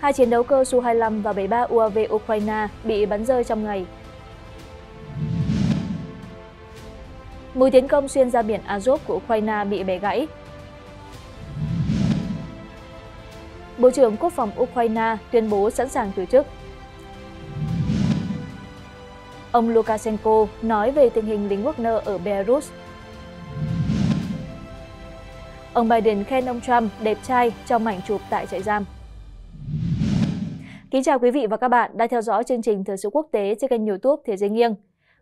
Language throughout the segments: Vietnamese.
Hai chiến đấu cơ Su-25 và 73 UAV Ukraine bị bắn rơi trong ngày. Mũi tiến công xuyên ra biển Azov của Ukraine bị bẻ gãy. Bộ trưởng Quốc phòng Ukraine tuyên bố sẵn sàng từ chức. Ông Lukashenko nói về tình hình lính Wagner ở Belarus. Ông Biden khen ông Trump đẹp trai trong ảnh chụp tại trại giam. Kính chào quý vị và các bạn đang theo dõi chương trình Thời sự quốc tế trên kênh youtube Thế giới nghiêng.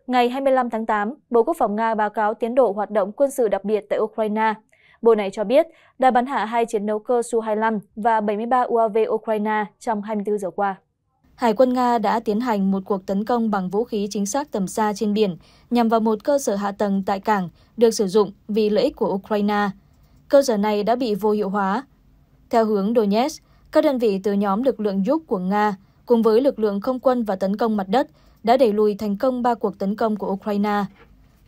Ngày 25 tháng 8, Bộ Quốc phòng Nga báo cáo tiến độ hoạt động quân sự đặc biệt tại Ukraine. Bộ này cho biết đã bắn hạ hai chiến đấu cơ Su-25 và 73 UAV Ukraine trong 24 giờ qua. Hải quân Nga đã tiến hành một cuộc tấn công bằng vũ khí chính xác tầm xa trên biển nhằm vào một cơ sở hạ tầng tại cảng được sử dụng vì lợi ích của Ukraine. Cơ sở này đã bị vô hiệu hóa. Theo hướng Donetsk, các đơn vị từ nhóm lực lượng giúp của Nga cùng với lực lượng không quân và tấn công mặt đất đã đẩy lùi thành công ba cuộc tấn công của Ukraine.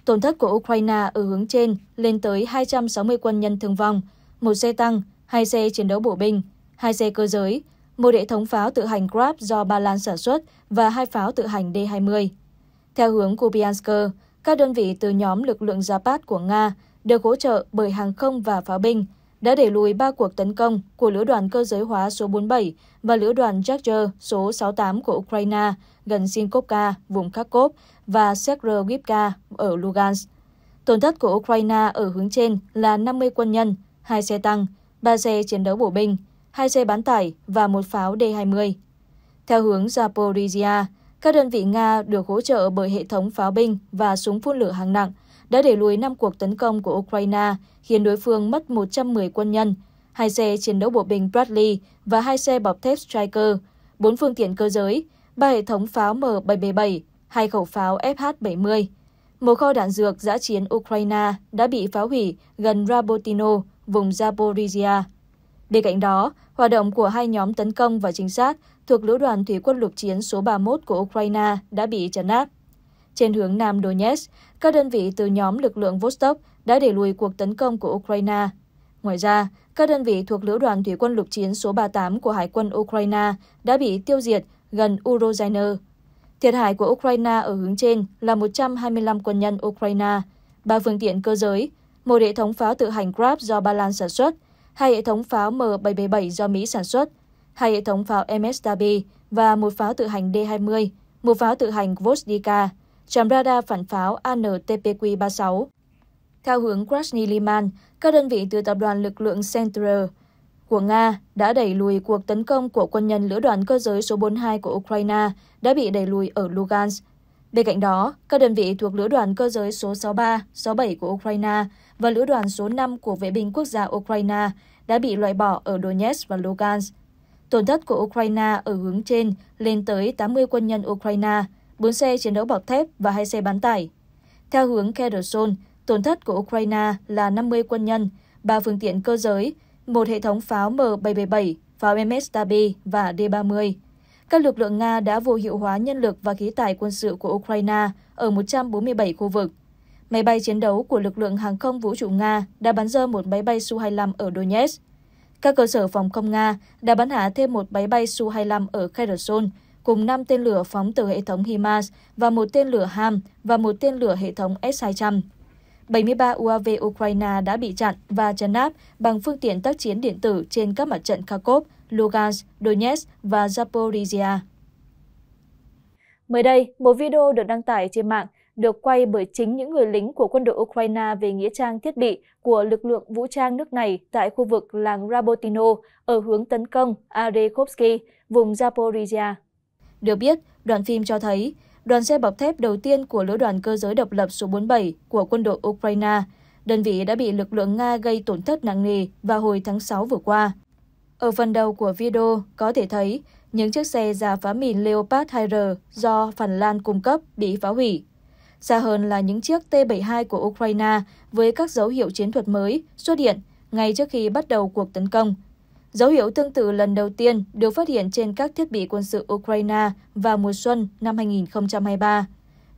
Tổn thất của Ukraine ở hướng trên lên tới 260 quân nhân thương vong, một xe tăng, hai xe chiến đấu bộ binh, hai xe cơ giới, một hệ thống pháo tự hành Grab do Ba Lan sản xuất và hai pháo tự hành D-20. Theo hướng Kupiansk, các đơn vị từ nhóm lực lượng Zapad của Nga được hỗ trợ bởi hàng không và pháo binh đã đẩy lùi ba cuộc tấn công của lữ đoàn cơ giới hóa số 47 và lữ đoàn Jager số 68 của Ukraine gần Sinkovka, vùng Kharkov và Severodvivka ở Lugansk. Tổn thất của Ukraine ở hướng trên là 50 quân nhân, hai xe tăng, ba xe chiến đấu bổ binh, hai xe bán tải và một pháo D-20. Theo hướng Zaporizhia, các đơn vị Nga được hỗ trợ bởi hệ thống pháo binh và súng phun lửa hạng nặng đã đẩy lùi 5 cuộc tấn công của Ukraine, khiến đối phương mất 110 quân nhân, hai xe chiến đấu bộ binh Bradley và hai xe bọc thép Striker, bốn phương tiện cơ giới, ba hệ thống pháo M777, hai khẩu pháo FH-70. Một kho đạn dược giã chiến Ukraine đã bị phá hủy gần Rabotino, vùng Zaporizhia. Bên cạnh đó, hoạt động của hai nhóm tấn công và chính sát thuộc Lữ đoàn Thủy quân lục chiến số 31 của Ukraine đã bị trấn áp. Trên hướng Nam Donetsk, các đơn vị từ nhóm lực lượng Vostok đã đẩy lùi cuộc tấn công của Ukraine. Ngoài ra, các đơn vị thuộc Lữ đoàn Thủy quân lục chiến số 38 của Hải quân Ukraine đã bị tiêu diệt gần Urozhainer. Thiệt hại của Ukraine ở hướng trên là 125 quân nhân Ukraine, ba phương tiện cơ giới, một hệ thống pháo tự hành Grab do Ba Lan sản xuất, hai hệ thống pháo M777 do Mỹ sản xuất, hai hệ thống pháo MSW và một pháo tự hành D-20, một pháo tự hành Vostika, trạm radar phản pháo ANTPQ-36. Theo hướng Krasny Liman, các đơn vị từ tập đoàn lực lượng Central của Nga đã đẩy lùi cuộc tấn công của quân nhân lữ đoàn cơ giới số 42 của Ukraine đã bị đẩy lùi ở Lugansk. Bên cạnh đó, các đơn vị thuộc lữ đoàn cơ giới số 63, 67 của Ukraine và lữ đoàn số 5 của vệ binh quốc gia Ukraine đã bị loại bỏ ở Donetsk và Lugansk. Tổn thất của Ukraine ở hướng trên lên tới 80 quân nhân Ukraine, 4 xe chiến đấu bọc thép và 2 xe bán tải. Theo hướng Kherson, tổn thất của Ukraine là 50 quân nhân, 3 phương tiện cơ giới, một hệ thống pháo M777, pháo MSW và D-30. Các lực lượng Nga đã vô hiệu hóa nhân lực và khí tài quân sự của Ukraine ở 147 khu vực. Máy bay chiến đấu của lực lượng hàng không vũ trụ Nga đã bắn rơi một máy bay Su-25 ở Donetsk. Các cơ sở phòng không Nga đã bắn hạ thêm một máy bay Su-25 ở Kherson, cùng 5 tên lửa phóng từ hệ thống HIMARS và một tên lửa HAM và một tên lửa hệ thống S-200. 73 UAV Ukraine đã bị chặn và chấn áp bằng phương tiện tác chiến điện tử trên các mặt trận Kharkov, Lugansk, Donetsk và Zaporizhia. Mới đây, một video được đăng tải trên mạng được quay bởi chính những người lính của quân đội Ukraine về nghĩa trang thiết bị của lực lượng vũ trang nước này tại khu vực làng Rabotino ở hướng tấn công Arekhovsky, vùng Zaporizhia. Được biết, đoạn phim cho thấy đoàn xe bọc thép đầu tiên của lữ đoàn cơ giới độc lập số 47 của quân đội Ukraine. Đơn vị đã bị lực lượng Nga gây tổn thất nặng nề vào hồi tháng 6 vừa qua. Ở phần đầu của video có thể thấy những chiếc xe giả phá mìn Leopard 2R do Phần Lan cung cấp bị phá hủy. Xa hơn là những chiếc T-72 của Ukraine với các dấu hiệu chiến thuật mới xuất hiện ngay trước khi bắt đầu cuộc tấn công Dấu hiệu tương tự lần đầu tiên được phát hiện trên các thiết bị quân sự Ukraine vào mùa xuân năm 2023.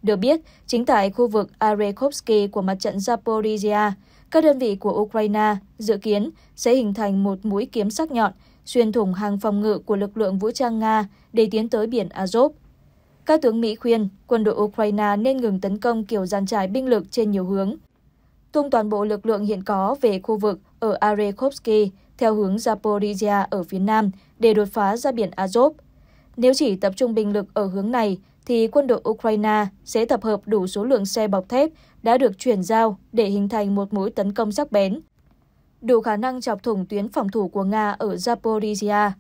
Được biết, chính tại khu vực Arekhovsky của mặt trận Zaporizhia, các đơn vị của Ukraine dự kiến sẽ hình thành một mũi kiếm sắc nhọn xuyên thủng hàng phòng ngự của lực lượng vũ trang Nga để tiến tới biển Azov. Các tướng Mỹ khuyên quân đội Ukraine nên ngừng tấn công kiểu dàn trải binh lực trên nhiều hướng, tung toàn bộ lực lượng hiện có về khu vực ở Arekhovsky theo hướng Zaporizhia ở phía nam để đột phá ra biển Azov. Nếu chỉ tập trung binh lực ở hướng này, thì quân đội Ukraine sẽ tập hợp đủ số lượng xe bọc thép đã được chuyển giao để hình thành một mũi tấn công sắc bén, đủ khả năng chọc thủng tuyến phòng thủ của Nga ở Zaporizhia.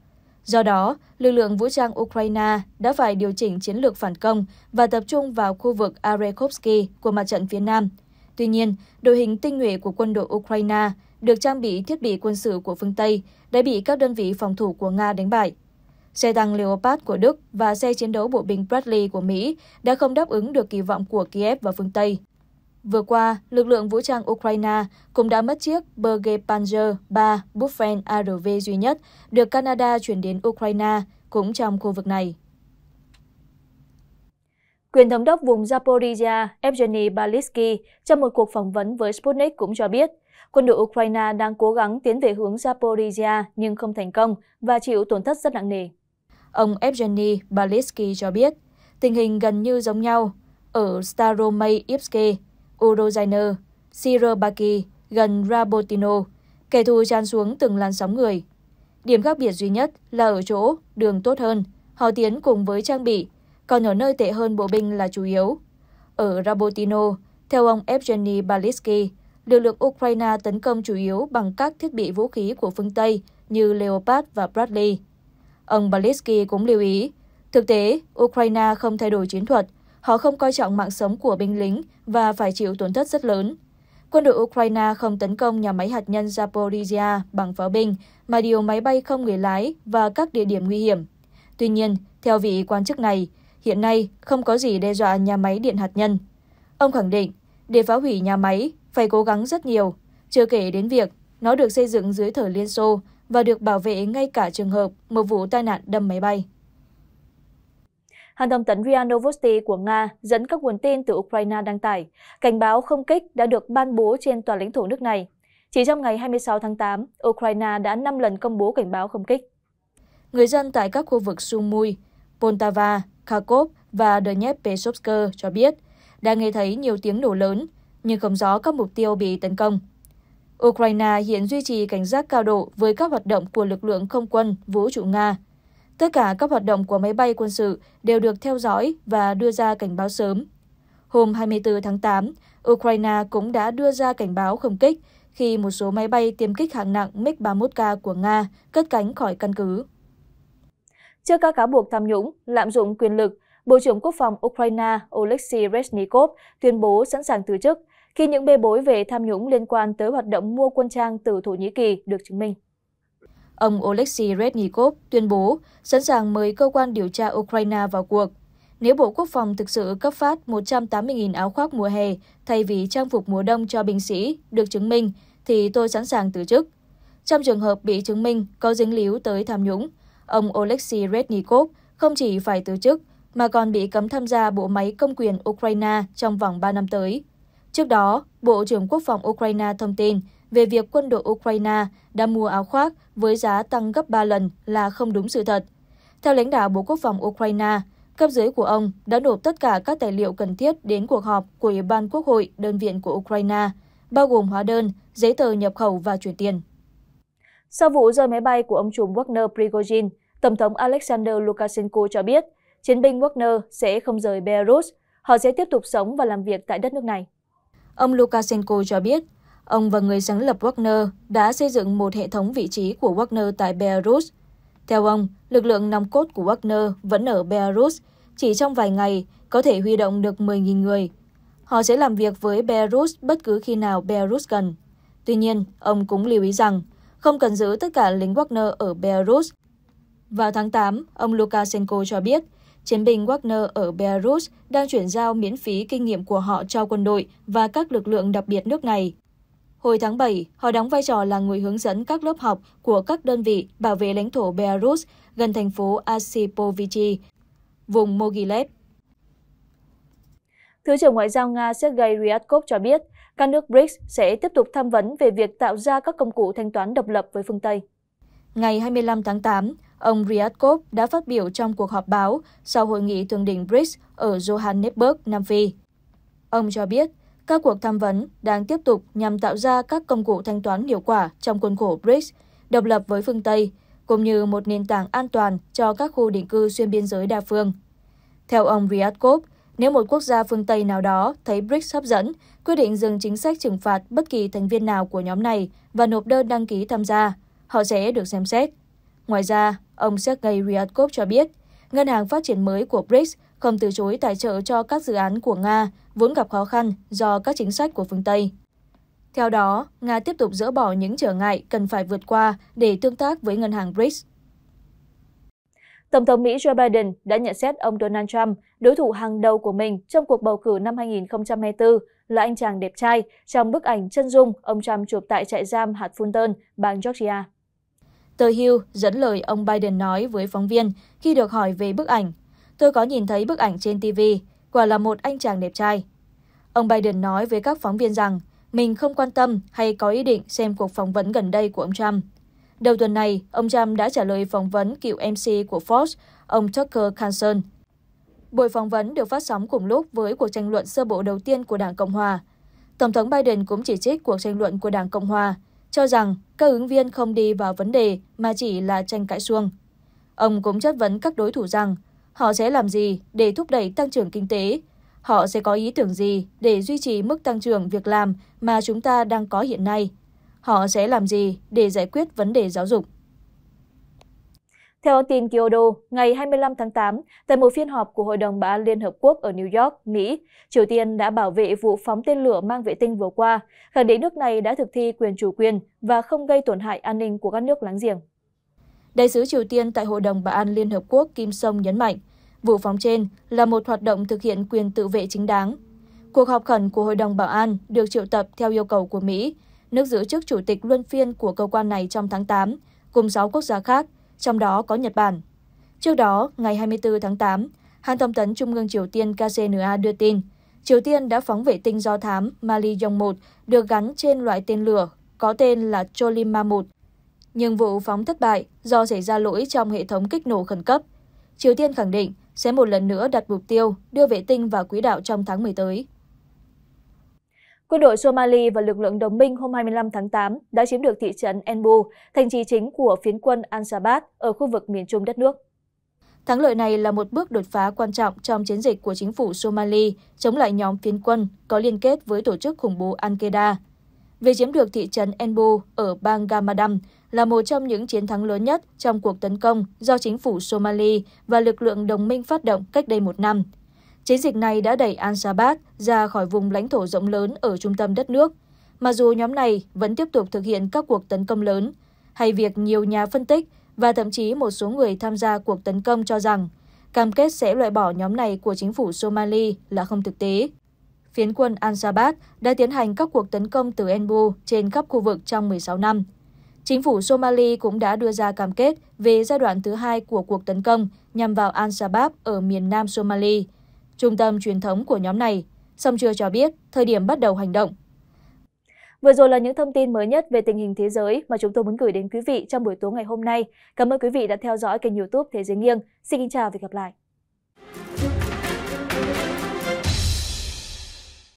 Do đó, lực lượng vũ trang Ukraine đã phải điều chỉnh chiến lược phản công và tập trung vào khu vực Arekhovsky của mặt trận phía Nam. Tuy nhiên, đội hình tinh nhuệ của quân đội Ukraine được trang bị thiết bị quân sự của phương Tây đã bị các đơn vị phòng thủ của Nga đánh bại. Xe tăng Leopard của Đức và xe chiến đấu bộ binh Bradley của Mỹ đã không đáp ứng được kỳ vọng của Kiev và phương Tây. Vừa qua, lực lượng vũ trang Ukraine cũng đã mất chiếc Berge Panzer 3 Buffen ARV duy nhất được Canada chuyển đến Ukraine cũng trong khu vực này. Quyền thống đốc vùng Zaporizhia Evgeny Balitsky trong một cuộc phỏng vấn với Sputnik cũng cho biết quân đội Ukraine đang cố gắng tiến về hướng Zaporizhia nhưng không thành công và chịu tổn thất rất nặng nề. Ông Evgeny Balitsky cho biết tình hình gần như giống nhau ở Staromayeivske, Urozhainer, Sirobaki gần Rabotino, kẻ thù tràn xuống từng làn sóng người. Điểm khác biệt duy nhất là ở chỗ đường tốt hơn, họ tiến cùng với trang bị, còn ở nơi tệ hơn bộ binh là chủ yếu. Ở Rabotino, theo ông Evgeny Balitsky, lực lượng Ukraine tấn công chủ yếu bằng các thiết bị vũ khí của phương Tây như Leopard và Bradley. Ông Balitsky cũng lưu ý, thực tế, Ukraine không thay đổi chiến thuật, họ không coi trọng mạng sống của binh lính và phải chịu tổn thất rất lớn. Quân đội Ukraine không tấn công nhà máy hạt nhân Zaporizhia bằng pháo binh, mà điều máy bay không người lái và các địa điểm nguy hiểm. Tuy nhiên, theo vị quan chức này, hiện nay không có gì đe dọa nhà máy điện hạt nhân. Ông khẳng định, để phá hủy nhà máy, phải cố gắng rất nhiều, chưa kể đến việc nó được xây dựng dưới thời Liên Xô và được bảo vệ ngay cả trường hợp một vụ tai nạn đâm máy bay. Hãng thông tấn RIA Novosti của Nga dẫn các nguồn tin từ Ukraine đăng tải, cảnh báo không kích đã được ban bố trên toàn lãnh thổ nước này. Chỉ trong ngày 26 tháng 8, Ukraine đã 5 lần công bố cảnh báo không kích. Người dân tại các khu vực Sumuy, Poltava, Kharkov và Donetsk cho biết đã nghe thấy nhiều tiếng nổ lớn, nhưng không rõ các mục tiêu bị tấn công. Ukraine hiện duy trì cảnh giác cao độ với các hoạt động của lực lượng không quân vũ trụ Nga. Tất cả các hoạt động của máy bay quân sự đều được theo dõi và đưa ra cảnh báo sớm. Hôm 24 tháng 8, Ukraine cũng đã đưa ra cảnh báo không kích khi một số máy bay tiêm kích hạng nặng MiG-31K của Nga cất cánh khỏi căn cứ. Trước các cáo buộc tham nhũng, lạm dụng quyền lực, Bộ trưởng Quốc phòng Ukraine Oleksiy Reznikov tuyên bố sẵn sàng từ chức khi những bê bối về tham nhũng liên quan tới hoạt động mua quân trang từ Thổ Nhĩ Kỳ được chứng minh. Ông Oleksiy Reznikov tuyên bố sẵn sàng mời cơ quan điều tra Ukraine vào cuộc. Nếu Bộ Quốc phòng thực sự cấp phát 180.000 áo khoác mùa hè thay vì trang phục mùa đông cho binh sĩ được chứng minh, thì tôi sẵn sàng từ chức. Trong trường hợp bị chứng minh có dính líu tới tham nhũng, ông Oleksiy Reznikov không chỉ phải từ chức mà còn bị cấm tham gia bộ máy công quyền Ukraine trong vòng 3 năm tới. Trước đó, Bộ trưởng Quốc phòng Ukraine thông tin về việc quân đội Ukraine đã mua áo khoác với giá tăng gấp 3 lần là không đúng sự thật. Theo lãnh đạo Bộ Quốc phòng Ukraine, cấp dưới của ông đã nộp tất cả các tài liệu cần thiết đến cuộc họp của Ủy ban Quốc hội đơn viện của Ukraine, bao gồm hóa đơn, giấy tờ nhập khẩu và chuyển tiền. Sau vụ rơi máy bay của ông trùm Wagner Prigozhin, Tổng thống Alexander Lukashenko cho biết chiến binh Wagner sẽ không rời Belarus, họ sẽ tiếp tục sống và làm việc tại đất nước này. Ông Lukashenko cho biết, ông và người sáng lập Wagner đã xây dựng một hệ thống vị trí của Wagner tại Belarus. Theo ông, lực lượng nòng cốt của Wagner vẫn ở Belarus, chỉ trong vài ngày có thể huy động được 10.000 người. Họ sẽ làm việc với Belarus bất cứ khi nào Belarus cần. Tuy nhiên, ông cũng lưu ý rằng không cần giữ tất cả lính Wagner ở Belarus. Vào tháng 8, ông Lukashenko cho biết chiến binh Wagner ở Belarus đang chuyển giao miễn phí kinh nghiệm của họ cho quân đội và các lực lượng đặc biệt nước này. Hồi tháng 7, họ đóng vai trò là người hướng dẫn các lớp học của các đơn vị bảo vệ lãnh thổ Belarus gần thành phố Asipovichi, vùng Mogilev. Thứ trưởng Ngoại giao Nga Sergei Ryabkov cho biết, các nước BRICS sẽ tiếp tục tham vấn về việc tạo ra các công cụ thanh toán độc lập với phương Tây. ngày 25 tháng 8, ông Ryabkov đã phát biểu trong cuộc họp báo sau hội nghị thượng đỉnh BRICS ở Johannesburg, Nam Phi. Ông cho biết, các cuộc tham vấn đang tiếp tục nhằm tạo ra các công cụ thanh toán hiệu quả trong khuôn khổ BRICS, độc lập với phương Tây, cũng như một nền tảng an toàn cho các khu định cư xuyên biên giới đa phương. Theo ông Ryabkov, nếu một quốc gia phương Tây nào đó thấy BRICS hấp dẫn, quyết định dừng chính sách trừng phạt bất kỳ thành viên nào của nhóm này và nộp đơn đăng ký tham gia, họ sẽ được xem xét. Ngoài ra, ông Sergei Ryabkov cho biết, ngân hàng phát triển mới của BRICS không từ chối tài trợ cho các dự án của Nga vốn gặp khó khăn do các chính sách của phương Tây. Theo đó, Nga tiếp tục dỡ bỏ những trở ngại cần phải vượt qua để tương tác với ngân hàng BRICS. Tổng thống Mỹ Joe Biden đã nhận xét ông Donald Trump, đối thủ hàng đầu của mình trong cuộc bầu cử năm 2024, là anh chàng đẹp trai trong bức ảnh chân dung ông Trump chụp tại trại giam hạt Fulton, bang Georgia. Tờ Hill dẫn lời ông Biden nói với phóng viên khi được hỏi về bức ảnh. Tôi có nhìn thấy bức ảnh trên TV, quả là một anh chàng đẹp trai. Ông Biden nói với các phóng viên rằng mình không quan tâm hay có ý định xem cuộc phỏng vấn gần đây của ông Trump. Đầu tuần này, ông Trump đã trả lời phỏng vấn cựu MC của Fox, ông Tucker Carlson. Buổi phỏng vấn được phát sóng cùng lúc với cuộc tranh luận sơ bộ đầu tiên của Đảng Cộng Hòa. Tổng thống Biden cũng chỉ trích cuộc tranh luận của Đảng Cộng Hòa, cho rằng các ứng viên không đi vào vấn đề mà chỉ là tranh cãi xuông. Ông cũng chất vấn các đối thủ rằng họ sẽ làm gì để thúc đẩy tăng trưởng kinh tế, họ sẽ có ý tưởng gì để duy trì mức tăng trưởng việc làm mà chúng ta đang có hiện nay – họ sẽ làm gì để giải quyết vấn đề giáo dục. Theo tin Kyodo, ngày 25 tháng 8, tại một phiên họp của Hội đồng Bảo an Liên Hợp Quốc ở New York, Mỹ, Triều Tiên đã bảo vệ vụ phóng tên lửa mang vệ tinh vừa qua, khẳng định nước này đã thực thi quyền chủ quyền và không gây tổn hại an ninh của các nước láng giềng. Đại sứ Triều Tiên tại Hội đồng Bảo an Liên Hợp Quốc Kim Song nhấn mạnh, vụ phóng trên là một hoạt động thực hiện quyền tự vệ chính đáng. Cuộc họp khẩn của Hội đồng Bảo an được triệu tập theo yêu cầu của Mỹ nước giữ chức chủ tịch luân phiên của cơ quan này trong tháng 8, cùng 6 quốc gia khác, trong đó có Nhật Bản. Trước đó, ngày 24 tháng 8, hãng thông tấn Trung ương Triều Tiên KCNA đưa tin, Triều Tiên đã phóng vệ tinh do thám Mali Yong-1 được gắn trên loại tên lửa có tên là Cholima-1. Nhưng vụ phóng thất bại do xảy ra lỗi trong hệ thống kích nổ khẩn cấp. Triều Tiên khẳng định sẽ một lần nữa đặt mục tiêu đưa vệ tinh vào quỹ đạo trong tháng 10 tới. Quân đội Somali và lực lượng đồng minh hôm 25 tháng 8 đã chiếm được thị trấn Enbu, thành trì chính của phiến quân Al-Shabaab ở khu vực miền trung đất nước. Thắng lợi này là một bước đột phá quan trọng trong chiến dịch của chính phủ Somali chống lại nhóm phiến quân có liên kết với tổ chức khủng bố Al-Qaeda. Việc chiếm được thị trấn Enbu ở bang Gamadam là một trong những chiến thắng lớn nhất trong cuộc tấn công do chính phủ Somali và lực lượng đồng minh phát động cách đây một năm – Chiến dịch này đã đẩy Al-Shabaab ra khỏi vùng lãnh thổ rộng lớn ở trung tâm đất nước, mặc dù nhóm này vẫn tiếp tục thực hiện các cuộc tấn công lớn, hay việc nhiều nhà phân tích và thậm chí một số người tham gia cuộc tấn công cho rằng cam kết sẽ loại bỏ nhóm này của chính phủ Somali là không thực tế. Phiến quân Al-Shabaab đã tiến hành các cuộc tấn công từ Enbu trên khắp khu vực trong 16 năm. Chính phủ Somali cũng đã đưa ra cam kết về giai đoạn thứ hai của cuộc tấn công nhằm vào Al-Shabaab ở miền nam Somali – trung tâm truyền thống của nhóm này, song chưa cho biết thời điểm bắt đầu hành động. Vừa rồi là những thông tin mới nhất về tình hình thế giới mà chúng tôi muốn gửi đến quý vị trong buổi tối ngày hôm nay. Cảm ơn quý vị đã theo dõi kênh youtube Thế giới nghiêng. Xin kính chào và hẹn gặp lại.